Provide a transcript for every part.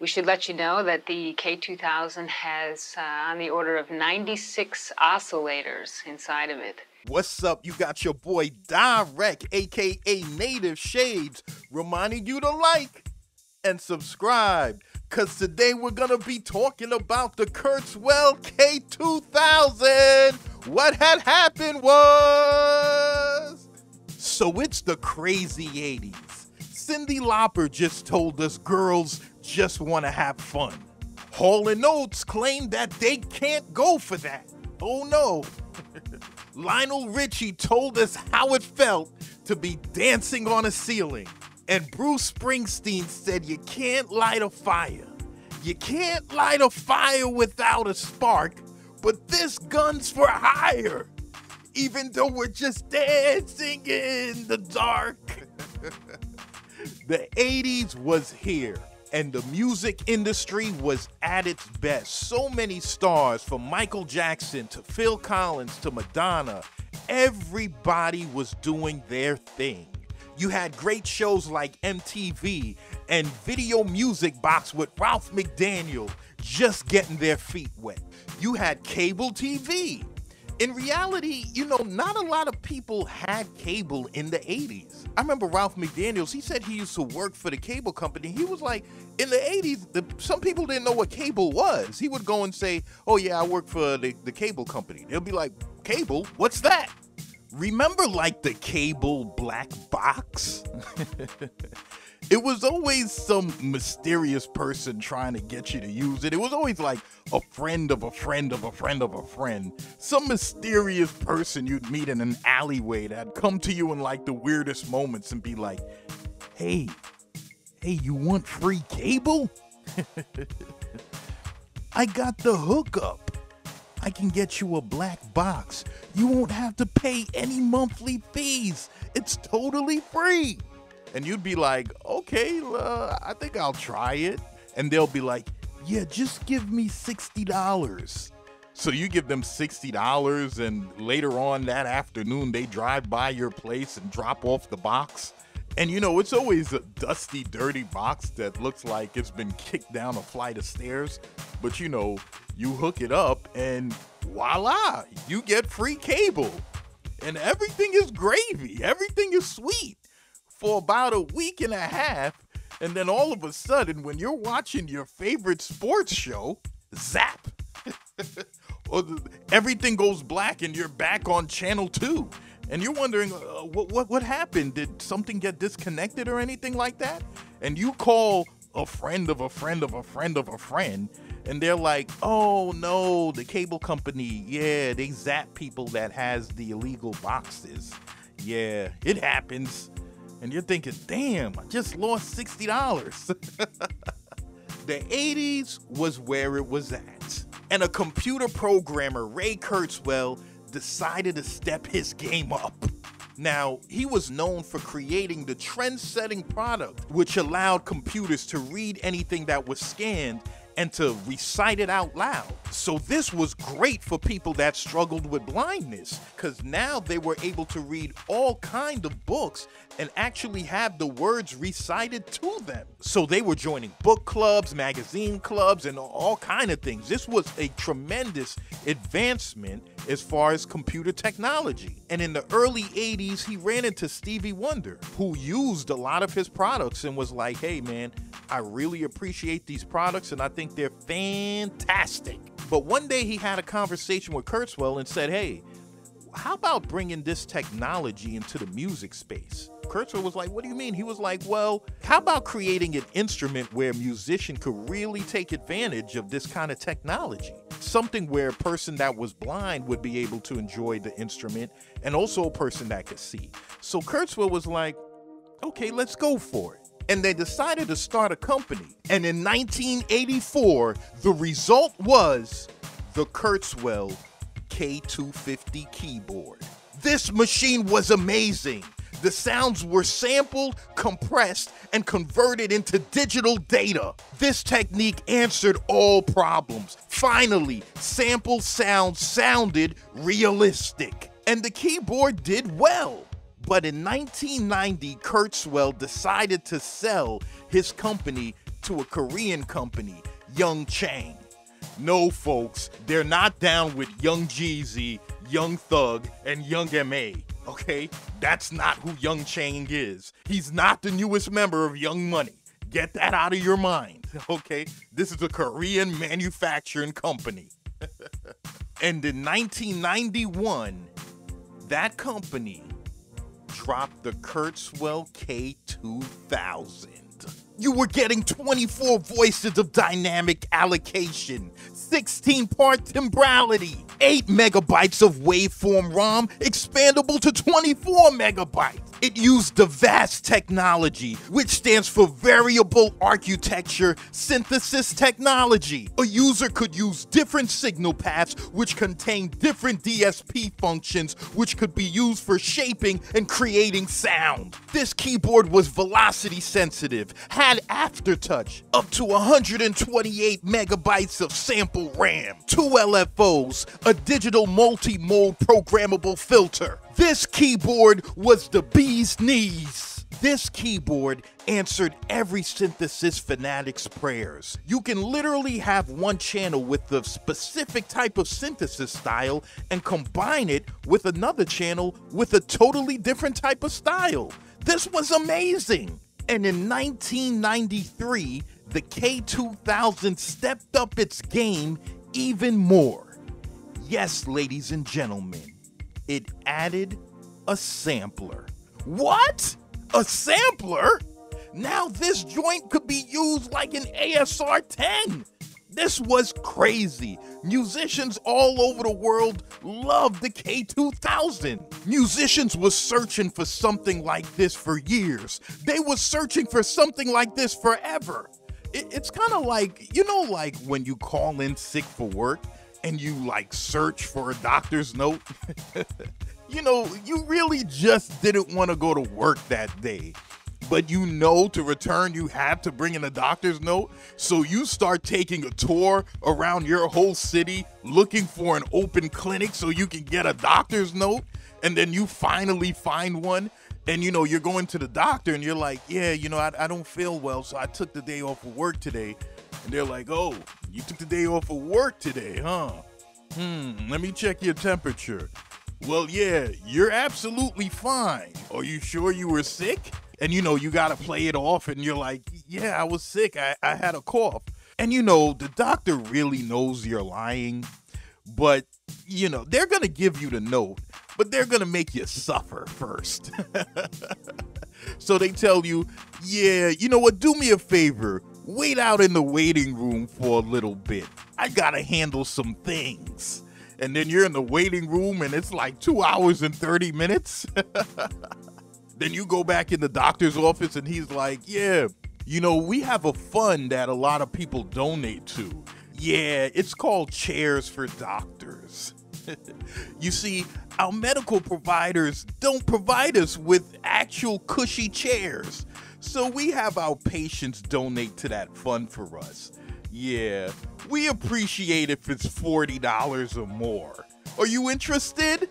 We should let you know that the K2000 has uh, on the order of 96 oscillators inside of it. What's up? You got your boy DyReck, aka Native Shades, reminding you to like and subscribe. Cause today we're gonna be talking about the Kurzweil K2000. What had happened was. So it's the crazy 80s. Cyndi Lauper just told us girls just wanna have fun. Hall and Oates claim that they can't go for that. Oh no. Lionel Richie told us how it felt to be dancing on a ceiling. And Bruce Springsteen said you can't light a fire. You can't light a fire without a spark, but this gun's for hire. Even though we're just dancing in the dark. the 80s was here and the music industry was at its best. So many stars, from Michael Jackson to Phil Collins to Madonna, everybody was doing their thing. You had great shows like MTV and Video Music Box with Ralph McDaniel just getting their feet wet. You had cable TV in reality, you know, not a lot of people had cable in the 80s. I remember Ralph McDaniels, he said he used to work for the cable company. He was like, in the 80s, the, some people didn't know what cable was. He would go and say, Oh, yeah, I work for the, the cable company. They'll be like, Cable? What's that? Remember, like, the cable black box? it was always some mysterious person trying to get you to use it. It was always like a friend of a friend of a friend of a friend. Some mysterious person you'd meet in an alleyway that'd come to you in like the weirdest moments and be like, hey, hey, you want free cable? I got the hookup. I can get you a black box. You won't have to pay any monthly fees. It's totally free. And you'd be like, okay, uh, I think I'll try it. And they'll be like, yeah, just give me $60. So you give them $60, and later on that afternoon, they drive by your place and drop off the box. And you know, it's always a dusty, dirty box that looks like it's been kicked down a flight of stairs. But you know, you hook it up, and voila, you get free cable. And everything is gravy, everything is sweet for about a week and a half. And then all of a sudden, when you're watching your favorite sports show, zap, everything goes black and you're back on channel two. And you're wondering, uh, what, what, what happened? Did something get disconnected or anything like that? And you call a friend of a friend of a friend of a friend, and they're like, oh no, the cable company, yeah, they zap people that has the illegal boxes. Yeah, it happens and you're thinking, damn, I just lost $60. the 80s was where it was at. And a computer programmer, Ray Kurzweil, decided to step his game up. Now, he was known for creating the trend setting product, which allowed computers to read anything that was scanned and to recite it out loud. So this was great for people that struggled with blindness cuz now they were able to read all kind of books and actually have the words recited to them. So they were joining book clubs, magazine clubs and all kind of things. This was a tremendous advancement as far as computer technology. And in the early 80s, he ran into Stevie Wonder, who used a lot of his products and was like, "Hey man, I really appreciate these products and I think they're fantastic. But one day he had a conversation with Kurzweil and said, hey, how about bringing this technology into the music space? Kurzweil was like, what do you mean? He was like, well, how about creating an instrument where a musician could really take advantage of this kind of technology? Something where a person that was blind would be able to enjoy the instrument and also a person that could see. So Kurzweil was like, okay, let's go for it and they decided to start a company. And in 1984, the result was the Kurzweil K250 keyboard. This machine was amazing. The sounds were sampled, compressed, and converted into digital data. This technique answered all problems. Finally, sample sound sounded realistic. And the keyboard did well. But in 1990, Kurzweil decided to sell his company to a Korean company, Young Chang. No, folks, they're not down with Young Jeezy, Young Thug, and Young MA. Okay? That's not who Young Chang is. He's not the newest member of Young Money. Get that out of your mind. Okay? This is a Korean manufacturing company. and in 1991, that company dropped the Kurzweil K2000. You were getting 24 voices of dynamic allocation, 16 part timbrality, 8 megabytes of waveform ROM, expandable to 24 megabytes. It used the VAST technology, which stands for Variable Architecture Synthesis Technology. A user could use different signal paths which contain different DSP functions, which could be used for shaping and creating sound. This keyboard was velocity sensitive, had aftertouch, up to 128 megabytes of sample RAM, two LFOs, a digital multi-mode programmable filter. This keyboard was the bee's knees. This keyboard answered every synthesis fanatic's prayers. You can literally have one channel with the specific type of synthesis style and combine it with another channel with a totally different type of style. This was amazing. And in 1993, the K2000 stepped up its game even more. Yes, ladies and gentlemen, it added a sampler. What? A sampler? Now this joint could be used like an ASR 10. This was crazy. Musicians all over the world loved the K2000. Musicians were searching for something like this for years. They were searching for something like this forever. It, it's kind of like, you know, like when you call in sick for work and you like search for a doctor's note. you know, you really just didn't want to go to work that day but you know to return you have to bring in a doctor's note. So you start taking a tour around your whole city looking for an open clinic so you can get a doctor's note. And then you finally find one. And you know, you're going to the doctor and you're like, yeah, you know, I, I don't feel well. So I took the day off of work today. And they're like, oh, you took the day off of work today, huh? Hmm, let me check your temperature. Well, yeah, you're absolutely fine. Are you sure you were sick? And you know you got to play it off and you're like yeah i was sick. I, I had a cough. And you know the doctor really knows you're lying but you know they're gonna give you the note but they're gonna make you suffer first. So they tell you yeah you know what? Do me a favor. Wait out in the waiting room for a little bit. I gotta handle some things. And then you're in the waiting room and it's like two hours and 30 minutes Then you go back in the doctor's office and he's like, Yeah, you know, we have a fund that a lot of people donate to. Yeah, it's called Chairs for Doctors. you see, our medical providers don't provide us with actual cushy chairs. So we have our patients donate to that fund for us. Yeah, we appreciate if it's $40 or more. Are you interested?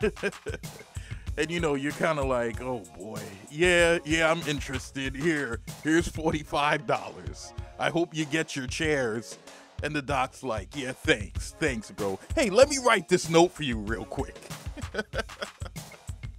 and you know you're kind of like oh boy. Yeah yeah i'm interested. Here here's $45 i hope you get your chairs. And the doc's like yeah thanks thanks bro. Hey let me write this note for you real quick.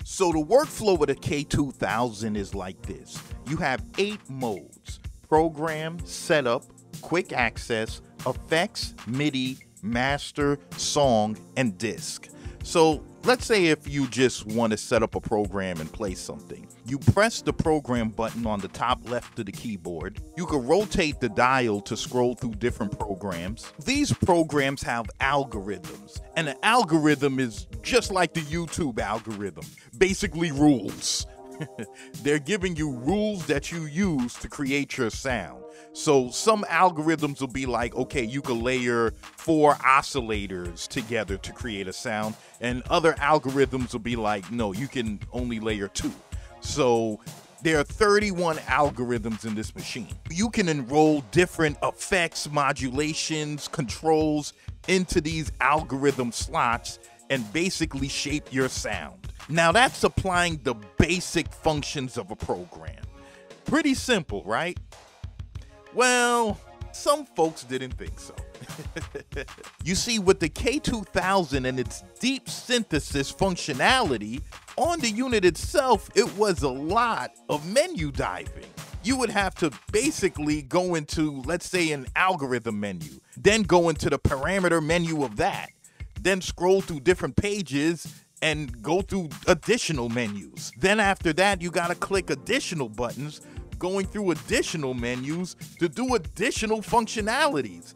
So the workflow of the k2000 is like this. You have eight modes. Program setup quick access effects midi master song and disk. So let's say if you just want to set up a program and play something. You press the program button on the top left of the keyboard. You can rotate the dial to scroll through different programs. These programs have algorithms, and an algorithm is just like the YouTube algorithm, basically rules. They're giving you rules that you use to create your sound. So some algorithms will be like, okay, you can layer four oscillators together to create a sound, and other algorithms will be like, no, you can only layer two. So there are 31 algorithms in this machine. You can enroll different effects, modulations, controls into these algorithm slots and basically shape your sound. Now that's applying the basic functions of a program. Pretty simple, right? Well, some folks didn't think so. you see, with the K2000 and its deep synthesis functionality, on the unit itself, it was a lot of menu diving. You would have to basically go into, let's say, an algorithm menu, then go into the parameter menu of that, then scroll through different pages and go through additional menus. Then after that, you gotta click additional buttons, going through additional menus to do additional functionalities.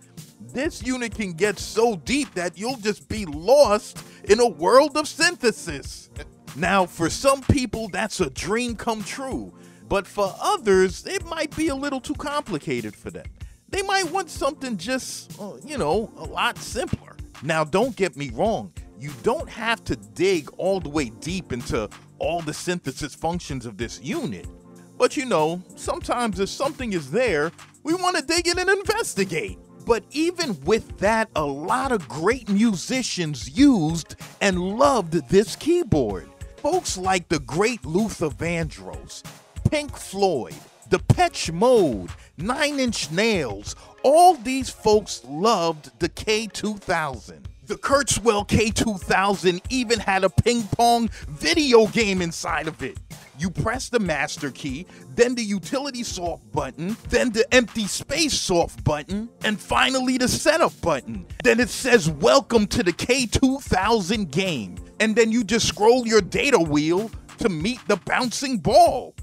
This unit can get so deep that you'll just be lost in a world of synthesis. Now, for some people, that's a dream come true, but for others, it might be a little too complicated for them. They might want something just, uh, you know, a lot simpler. Now, don't get me wrong, you don't have to dig all the way deep into all the synthesis functions of this unit. But you know, sometimes if something is there, we want to dig in and investigate. But even with that, a lot of great musicians used and loved this keyboard. Folks like the great Luther Vandross, Pink Floyd, Depeche Mode, Nine Inch Nails, all these folks loved the K2000. The Kurzweil K2000 even had a ping pong video game inside of it. You press the master key, then the utility soft button, then the empty space soft button, and finally the setup button. Then it says welcome to the K2000 game and then you just scroll your data wheel to meet the bouncing ball.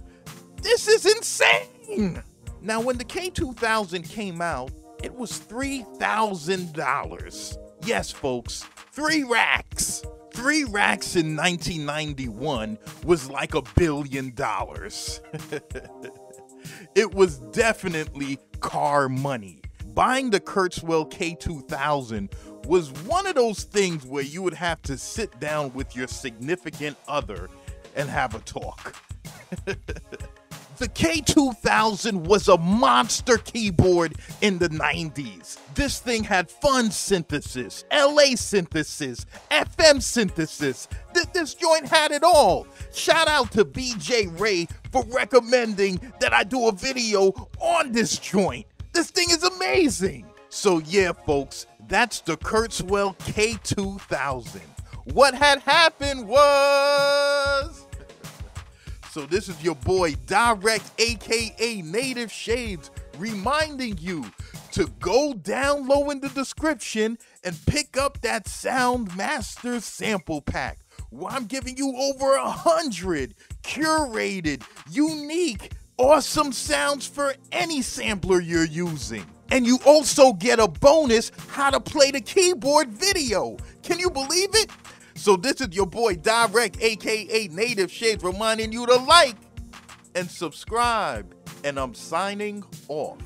This is insane! Now, when the K2000 came out, it was $3,000. Yes, folks, three racks. Three racks in 1991 was like a billion dollars. it was definitely car money. Buying the Kurzweil K2000 was one of those things where you would have to sit down with your significant other and have a talk. the K2000 was a monster keyboard in the 90s. This thing had fun synthesis, LA synthesis, FM synthesis. Th- this joint had it all. Shout out to BJ Ray for recommending that I do a video on this joint. This thing is amazing. So, yeah, folks, that's the Kurzweil K2000. What had happened was. So, this is your boy DyReck, aka Native Shades, reminding you to go down low in the description and pick up that Sound Master sample pack. Where I'm giving you over a hundred curated, unique, awesome sounds for any sampler you're using. And you also get a bonus how to play the keyboard video. Can you believe it? So this is your boy DyReck, aka Native Shades, reminding you to like and subscribe. And I'm signing off.